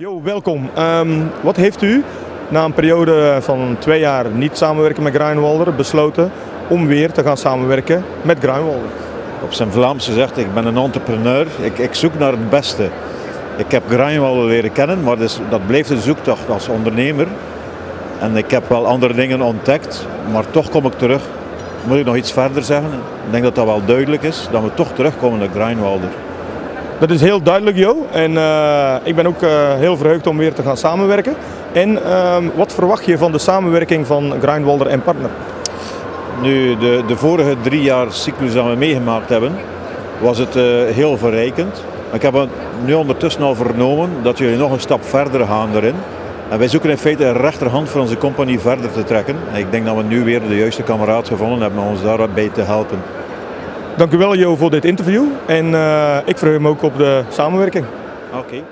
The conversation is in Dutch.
Jo, welkom. Ehm, wat heeft u na een periode van twee jaar niet samenwerken met Gruinwalder besloten om weer te gaan samenwerken met Gruinwalder? Op zijn Vlaams gezegd, ik ben een entrepreneur. Ik, ik zoek naar het beste. Ik heb Gruinwalder leren kennen, maar dus, dat bleef een zoektocht als ondernemer. En ik heb wel andere dingen ontdekt, maar toch kom ik terug. Moet ik nog iets verder zeggen? Ik denk dat dat wel duidelijk is, dat we toch terugkomen naar Gruinwalder. Dat is heel duidelijk, Jo. En uh, ik ben ook uh, heel verheugd om weer te gaan samenwerken. En uh, wat verwacht je van de samenwerking van Gruinwalder en Partner? Nu, de, de vorige drie jaar cyclus dat we meegemaakt hebben, was het uh, heel verrijkend. Ik heb nu ondertussen al vernomen dat jullie nog een stap verder gaan erin. En wij zoeken in feite een rechterhand voor onze compagnie verder te trekken. En ik denk dat we nu weer de juiste kameraad gevonden hebben om ons daarbij te helpen. Dank u wel Jo voor dit interview en uh, ik verheug me ook op de samenwerking. Oké.